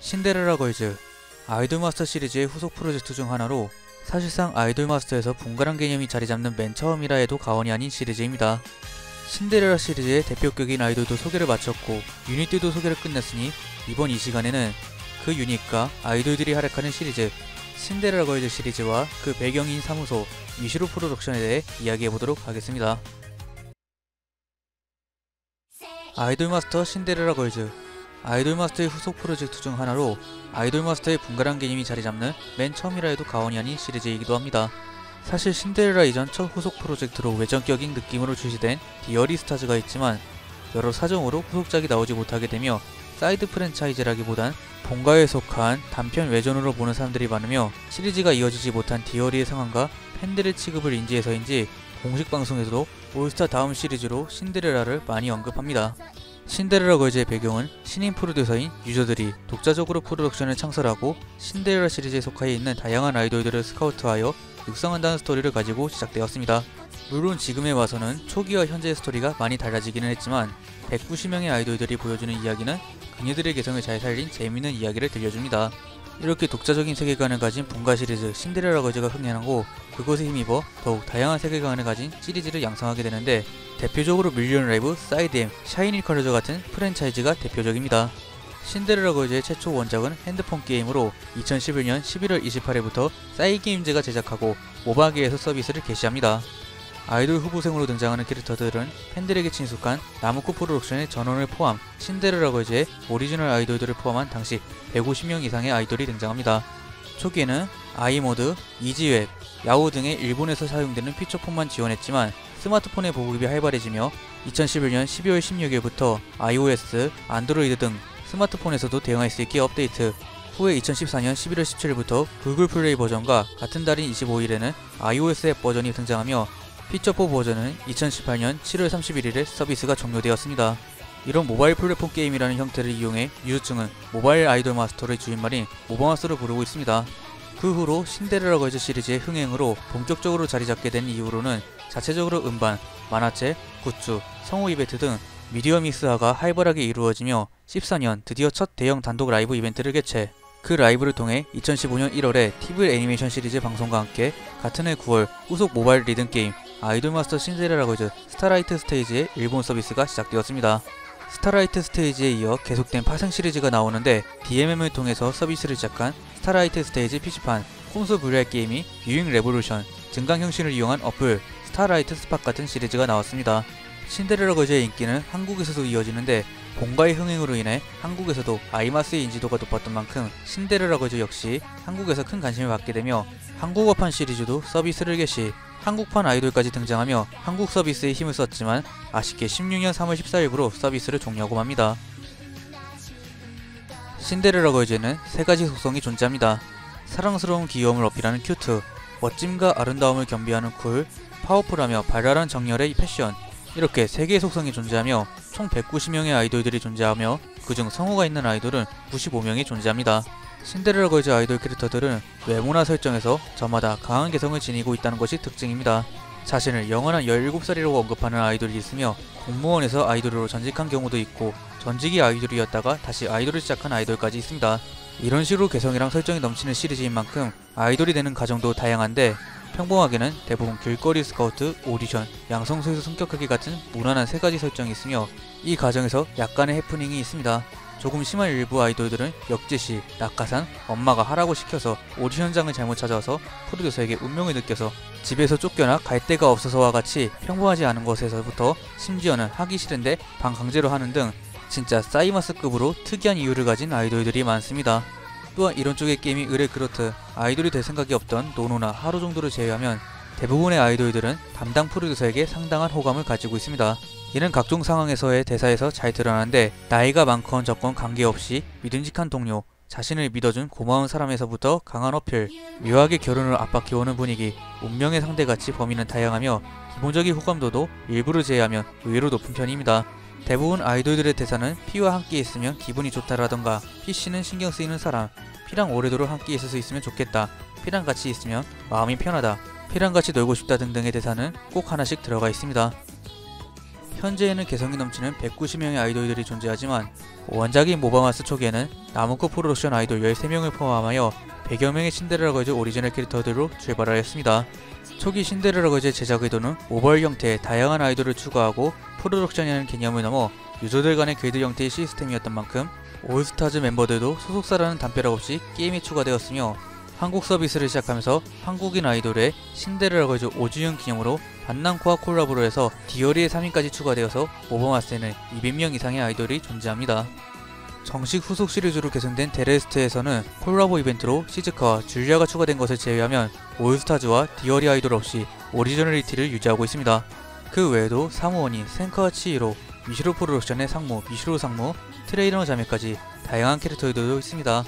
신데렐라 걸즈 아이돌 마스터 시리즈의 후속 프로젝트 중 하나로 사실상 아이돌 마스터에서 분가란 개념이 자리 잡는 맨 처음이라 해도 과언이 아닌 시리즈입니다. 신데렐라 시리즈의 대표격인 아이돌도 소개를 마쳤고 유닛들도 소개를 끝냈으니 이번 이 시간에는 그 유닛과 아이돌들이 활약하는 시리즈 신데렐라 걸즈 시리즈와 그 배경인 사무소 미시로 프로덕션에 대해 이야기해보도록 하겠습니다. 아이돌 마스터 신데렐라 걸즈 아이돌 마스터의 후속 프로젝트 중 하나로 아이돌 마스터의 분가란 개념이 자리 잡는 맨 처음이라 해도 과언이 아닌 시리즈이기도 합니다. 사실 신데렐라 이전 첫 후속 프로젝트로 외전격인 느낌으로 출시된 디어리 스타즈가 있지만 여러 사정으로 후속작이 나오지 못하게 되며 사이드 프랜차이즈라기보단 본가에 속한 단편 외전으로 보는 사람들이 많으며 시리즈가 이어지지 못한 디어리의 상황과 팬들의 취급을 인지해서인지 공식 방송에서도 올스타 다음 시리즈로 신데렐라를 많이 언급합니다. 신데렐라 걸즈의 배경은 신인 프로듀서인 유저들이 독자적으로 프로덕션을 창설하고 신데렐라 시리즈에 속하여 있는 다양한 아이돌들을 스카우트하여 육성한다는 스토리를 가지고 시작되었습니다. 물론 지금에 와서는 초기와 현재의 스토리가 많이 달라지기는 했지만 190명의 아이돌들이 보여주는 이야기는 그녀들의 개성을 잘 살린 재미있는 이야기를 들려줍니다. 이렇게 독자적인 세계관을 가진 분가 시리즈 신데렐라 걸즈가 흥행하고 그것에 힘입어 더욱 다양한 세계관을 가진 시리즈를 양성하게 되는데 대표적으로 밀리언 라이브, 사이드엠, 샤이니 컬러즈 같은 프랜차이즈가 대표적입니다. 신데렐라 걸즈의 최초 원작은 핸드폰 게임으로 2011년 11월 28일부터 사이게임즈가 제작하고 모바게에서 서비스를 개시합니다. 아이돌 후보생으로 등장하는 캐릭터들은 팬들에게 친숙한 나무코 프로덕션의 전원을 포함 신데렐라 걸즈의 오리지널 아이돌들을 포함한 당시 150명 이상의 아이돌이 등장합니다. 초기에는 아이모드, 이지웹, 야후 등의 일본에서 사용되는 피처폰만 지원했지만 스마트폰의 보급이 활발해지며 2011년 12월 16일부터 iOS, 안드로이드 등 스마트폰에서도 대응할 수 있게 업데이트 후에 2014년 11월 17일부터 구글 플레이 버전과 같은 달인 25일에는 iOS 앱 버전이 등장하며 피처폰 버전은 2018년 7월 31일에 서비스가 종료되었습니다. 이런 모바일 플랫폼 게임이라는 형태를 이용해 유저층은 모바일 아이돌 마스터의 줄임말인 모바마스로 부르고 있습니다. 그 후로 신데렐라 걸즈 시리즈의 흥행으로 본격적으로 자리잡게 된 이후로는 자체적으로 음반, 만화책, 굿즈, 성우 이벤트 등 미디어 믹스화가 활발하게 이루어지며 14년 드디어 첫 대형 단독 라이브 이벤트를 개최 그 라이브를 통해 2015년 1월에 TV 애니메이션 시리즈 방송과 함께 같은 해 9월 후속 모바일 리듬 게임 아이돌 마스터 신데렐라 걸즈 스타라이트 스테이지의 일본 서비스가 시작되었습니다. 스타라이트 스테이지에 이어 계속된 파생 시리즈가 나오는데 DMM을 통해서 서비스를 시작한 스타라이트 스테이지 PC판, 콘솔 VR 게임인 뷰잉 레볼루션, 증강 형식을 이용한 어플, 스타라이트 스팟 같은 시리즈가 나왔습니다. 신데렐라 걸즈의 인기는 한국에서도 이어지는데 본가의 흥행으로 인해 한국에서도 아이마스의 인지도가 높았던 만큼 신데렐라 걸즈 역시 한국에서 큰 관심을 받게 되며 한국어판 시리즈도 서비스를 개시, 한국판 아이돌까지 등장하며 한국 서비스에 힘을 썼지만 아쉽게 16년 3월 14일부로 서비스를 종료하고 맙니다. 신데렐라 걸즈에는 세 가지 속성이 존재합니다. 사랑스러운 귀여움을 어필하는 cute, 멋짐과 아름다움을 겸비하는 cool, 파워풀하며 발랄한 정열의 passion 이렇게 세 개의 속성이 존재하며 총 190명의 아이돌들이 존재하며 그중 성우가 있는 아이돌은 95명이 존재합니다. 신데렐라 걸즈 아이돌 캐릭터들은 외모나 설정에서 저마다 강한 개성을 지니고 있다는 것이 특징입니다. 자신을 영원한 17살이라고 언급하는 아이돌이 있으며 공무원에서 아이돌로 전직한 경우도 있고 전직이 아이돌이었다가 다시 아이돌을 시작한 아이돌까지 있습니다. 이런 식으로 개성이랑 설정이 넘치는 시리즈인 만큼 아이돌이 되는 과정도 다양한데 평범하게는 대부분 길거리 스카우트, 오디션, 양성소에서 성격하기 같은 무난한 세 가지 설정이 있으며 이 과정에서 약간의 해프닝이 있습니다. 조금 심한 일부 아이돌들은 역지시, 낙하산, 엄마가 하라고 시켜서 오디션장을 잘못 찾아와서 프로듀서에게 운명을 느껴서 집에서 쫓겨나 갈 데가 없어서와 같이 평범하지 않은 것에서부터 심지어는 하기 싫은데 방 강제로 하는 등 진짜 사이머스급으로 특이한 이유를 가진 아이돌들이 많습니다. 또한 이런 쪽의 게임이 의뢰 그렇듯 아이돌이 될 생각이 없던 노노나 하루 정도를 제외하면 대부분의 아이돌들은 담당 프로듀서에게 상당한 호감을 가지고 있습니다. 이는 각종 상황에서의 대사에서 잘 드러나는데 나이가 많건 적건 관계없이 믿음직한 동료, 자신을 믿어준 고마운 사람에서부터 강한 어필, 묘하게 결혼을 압박해오는 분위기, 운명의 상대같이 범위는 다양하며 기본적인 호감도도 일부를 제외하면 의외로 높은 편입니다. 대부분 아이돌들의 대사는 P와 함께 있으면 기분이 좋다라던가 P씨는 신경 쓰이는 사람, P랑 오래도록 함께 있을 수 있으면 좋겠다, P랑 같이 있으면 마음이 편하다, P랑 같이 놀고 싶다 등등의 대사는 꼭 하나씩 들어가 있습니다. 현재에는 개성이 넘치는 190명의 아이돌들이 존재하지만 원작인 모바마스 초기에는 나무코 프로덕션 아이돌 13명을 포함하여 100여 명의 신데렐라 걸즈 오리지널 캐릭터들로 출발하였습니다. 초기 신데렐라 걸즈의 제작 의도는 오버얼 형태의 다양한 아이돌을 추가하고 프로덕션이라는 개념을 넘어 유저들 간의 길드 형태의 시스템이었던 만큼 올스타즈 멤버들도 소속사라는 담벼락 없이 게임에 추가되었으며 한국 서비스를 시작하면서 한국인 아이돌의 신데렐라 걸즈 5주년 기념으로 반남코와 콜라보로 해서 디어리의 3인까지 추가되어서 모바마스에는 200명 이상의 아이돌이 존재합니다. 정식 후속 시리즈로 개선된 데레스테에서는 콜라보 이벤트로 시즈카와 줄리아가 추가된 것을 제외하면 올스타즈와 디어리 아이돌 없이 originality를 유지하고 있습니다. 그 외에도 사무원인 센카와 치히로, 미시로 프로덕션의 상무 미시로 상무, 트레이너 자매까지 다양한 캐릭터들도 있습니다.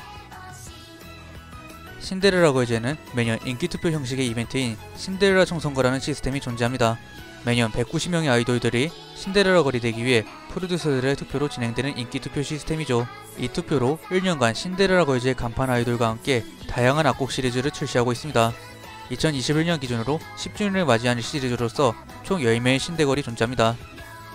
신데렐라 걸즈에는 매년 인기투표 형식의 이벤트인 신데렐라 총선거라는 시스템이 존재합니다. 매년 190명의 아이돌들이 신데렐라 걸이 되기 위해 프로듀서들의 투표로 진행되는 인기투표 시스템이죠. 이 투표로 1년간 신데렐라 걸즈의 간판 아이돌과 함께 다양한 악곡 시리즈를 출시하고 있습니다. 2021년 기준으로 10주년을 맞이하는 시리즈로서 총 10명의 신데걸이 존재합니다.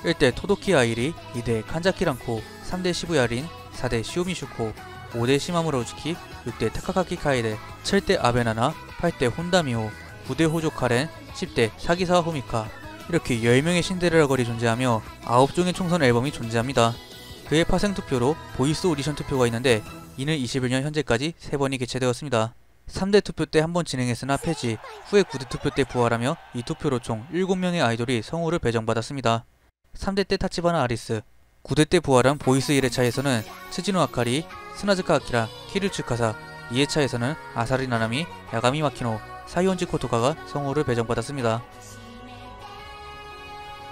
1대 토도키 아이리, 2대 칸자키 란코, 3대 시부야 린, 4대 시오미 슈코, 5대 시마무라 우즈키, 6대 타카가키 카에데, 7대 아베 나나, 8대 혼다 미오, 9대 호조 카렌, 10대 사기사와 후미카 이렇게 10명의 신데렐라 걸이 존재하며 9종의 총선 앨범이 존재합니다. 그의 파생 투표로 보이스 오디션 투표가 있는데 이는 21년 현재까지 3번이 개최되었습니다. 3대 투표 때 한 번 진행했으나 폐지, 후에 9대 투표 때 부활하며 이 투표로 총 7명의 아이돌이 성우를 배정받았습니다. 3대 때 타치바나 아리스, 9대 때 부활한 보이스 1회차에서는 츠지노 아카리, 스나즈카 아키라, 키류 츠카사, 2회차에서는 아사리 나나미, 야가미 마키노, 사이온지 코토카가 성우를 배정받았습니다.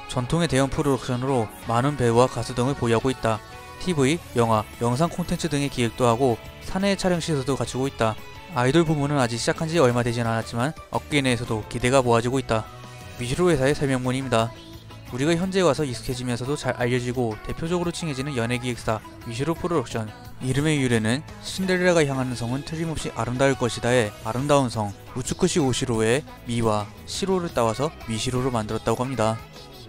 전통의 대형 프로덕션으로 많은 배우와 가수 등을 보유하고 있다. TV, 영화, 영상 콘텐츠 등의 기획도 하고 사내의 촬영 시설도 갖추고 있다. 아이돌 부문은 아직 시작한 지 얼마 되진 않았지만 업계 내에서도 기대가 모아지고 있다. 미시로 회사의 설명문입니다. 우리가 현재 와서 익숙해지면서도 잘 알려지고 대표적으로 칭해지는 연예기획사 미시로 프로덕션 이름의 유래는 신데렐라가 향하는 성은 틀림없이 아름다울 것이다의 아름다운 성 우츠쿠시 오시로의 미와 시로를 따와서 미시로로 만들었다고 합니다.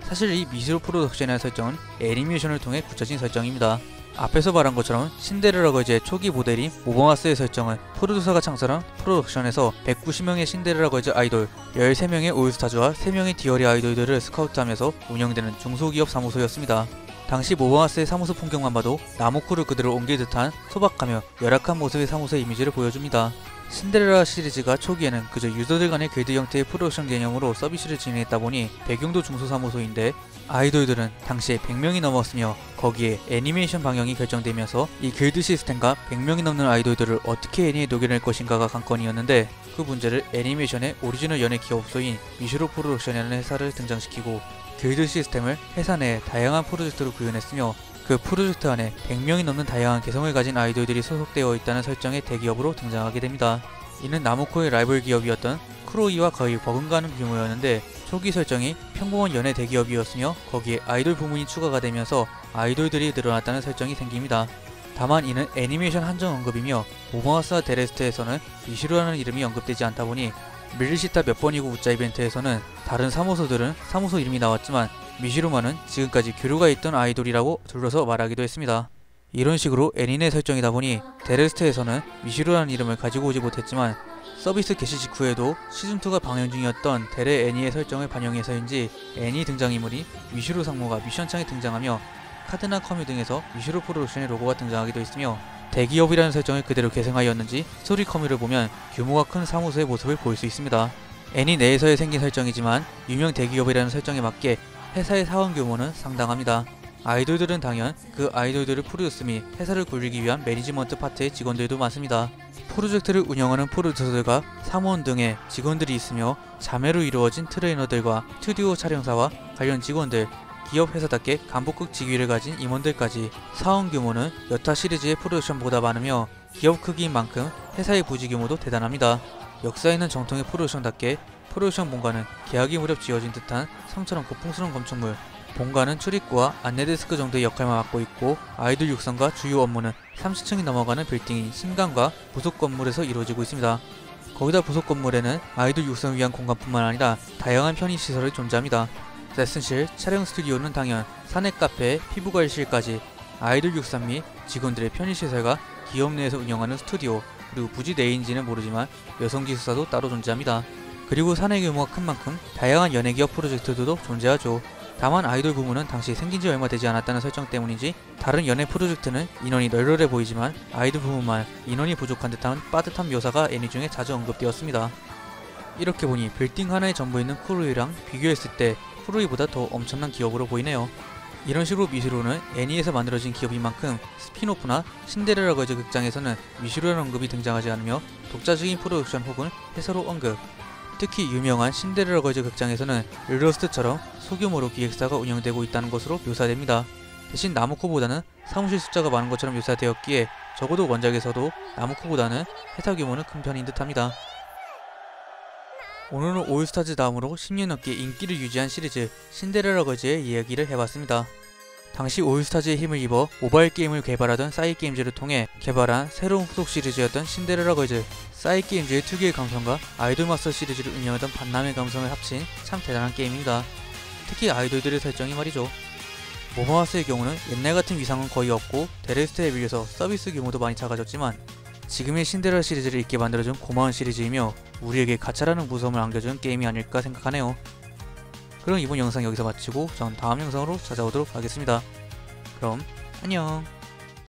사실 이 미시로 프로덕션의 설정은 애니메이션을 통해 굳혀진 설정입니다. 앞에서 말한 것처럼 신데렐라 걸즈의 초기 모델인 모바마스의 설정은 프로듀서가 창설한 프로덕션에서 190명의 신데렐라 걸즈 아이돌, 13명의 올스타즈와 3명의 디어리 아이돌들을 스카우트하면서 운영되는 중소기업 사무소였습니다. 당시 모바마스의 사무소 풍경만 봐도 나무코를 그대로 옮긴 듯한 소박하며 열악한 모습의 사무소 이미지를 보여줍니다. 신데렐라 시리즈가 초기에는 그저 유저들 간의 길드 형태의 프로덕션 개념으로 서비스를 진행했다 보니 배경도 중소사무소인데 아이돌들은 당시에 100명이 넘었으며 거기에 애니메이션 방영이 결정되면서 이 길드 시스템과 100명이 넘는 아이돌들을 어떻게 애니에 녹여낼 것인가가 관건이었는데 그 문제를 애니메이션의 오리지널 연예 기획소인 미시로 프로덕션이라는 회사를 등장시키고 길드 시스템을 회사 내에 다양한 프로젝트로 구현했으며 그 프로젝트 안에 100명이 넘는 다양한 개성을 가진 아이돌들이 소속되어 있다는 설정의 대기업으로 등장하게 됩니다. 이는 나무코의 라이벌 기업이었던 쿠로이와 거의 버금가는 규모였는데 초기 설정이 평범한 연예 대기업이었으며 거기에 아이돌 부문이 추가가 되면서 아이돌들이 늘어났다는 설정이 생깁니다. 다만 이는 애니메이션 한정 언급이며 모바마스와 데레스테에서는 미시로라는 이름이 언급되지 않다 보니 밀리시타 몇 번이고 웃자 이벤트에서는 다른 사무소들은 사무소 이름이 나왔지만 미시로만은 지금까지 교류가 있던 아이돌이라고 둘러서 말하기도 했습니다. 이런 식으로 애니 내 설정이다 보니 데레스테에서는 미시로라는 이름을 가지고 오지 못했지만 서비스 개시 직후에도 시즌2가 방영 중이었던 데레 애니의 설정을 반영해서인지 애니 등장인물이 미시로 상무가 미션창에 등장하며 카드나 커뮤 등에서 미시로 프로덕션의 로고가 등장하기도 했으며 대기업이라는 설정을 그대로 계승하였는지 스토리 커뮤를 보면 규모가 큰 사무소의 모습을 볼 수 있습니다. 애니 내에서의 생긴 설정이지만 유명 대기업이라는 설정에 맞게 회사의 사원 규모는 상당합니다. 아이돌들은 당연 그 아이돌들을 프로듀스 및 회사를 굴리기 위한 매니지먼트 파트의 직원들도 많습니다. 프로젝트를 운영하는 프로듀서들과 사무원 등의 직원들이 있으며 자매로 이루어진 트레이너들과 스튜디오 촬영사와 관련 직원들, 기업 회사답게 간부급 직위를 가진 임원들까지 사원 규모는 여타 시리즈의 프로덕션보다 많으며 기업 크기인 만큼 회사의 부지 규모도 대단합니다. 역사 있는 정통의 프로덕션답게 프로덕션 본관은 개화기 무렵 지어진 듯한 성처럼 고풍스러운 건축물 본관은 출입구와 안내데스크 정도의 역할만 맡고 있고 아이돌 육성과 주요 업무는 30층이 넘어가는 빌딩인 신관과 부속 건물에서 이루어지고 있습니다. 거기다 부속 건물에는 아이돌 육성을 위한 공간뿐만 아니라 다양한 편의 시설이 존재합니다. 레슨실, 촬영 스튜디오는 당연, 사내 카페, 피부관리실까지 아이돌 육상 및 직원들의 편의시설과 기업 내에서 운영하는 스튜디오 그리고 굳이 내인지는 모르지만 여성 기숙사도 따로 존재합니다. 그리고 사내 규모가 큰 만큼 다양한 연예 기업 프로젝트들도 존재하죠. 다만 아이돌 부문은 당시 생긴 지 얼마 되지 않았다는 설정 때문인지 다른 연예 프로젝트는 인원이 널널해 보이지만 아이돌 부문만 인원이 부족한 듯한 빠듯한 묘사가 애니 중에 자주 언급되었습니다. 이렇게 보니 빌딩 하나에 전부 있는 쿠루이랑 비교했을 때 쿠로이보다 더 엄청난 기업으로 보이네요. 이런 식으로 미시로는 애니에서 만들어진 기업인 만큼 스핀오프나 신데렐라 걸즈 극장에서는 미시로라는 언급이 등장하지 않으며 독자적인 프로덕션 혹은 회사로 언급 특히 유명한 신데렐라 걸즈 극장에서는 르러스트처럼 소규모로 기획사가 운영되고 있다는 것으로 묘사됩니다. 대신 나무코보다는 사무실 숫자가 많은 것처럼 묘사되었기에 적어도 원작에서도 나무코보다는 회사 규모는 큰 편인 듯합니다. 오늘은 올스타즈 다음으로 10년 넘게 인기를 유지한 시리즈 신데렐라 걸즈의 이야기를 해봤습니다. 당시 올스타즈의 힘을 입어 모바일 게임을 개발하던 싸이게임즈를 통해 개발한 새로운 후속 시리즈였던 신데렐라 걸즈 싸이게임즈의 특유의 감성과 아이돌 마스터 시리즈를 운영하던 반남의 감성을 합친 참 대단한 게임입니다. 특히 아이돌들의 설정이 말이죠. 모모하스의 경우는 옛날 같은 위상은 거의 없고 데레스테에 비해서 서비스 규모도 많이 작아졌지만 지금의 신데렐라 시리즈를 있게 만들어준 고마운 시리즈이며 우리에게 가차라는 무서움을 안겨준 게임이 아닐까 생각하네요. 그럼 이번 영상 여기서 마치고 전 다음 영상으로 찾아오도록 하겠습니다. 그럼 안녕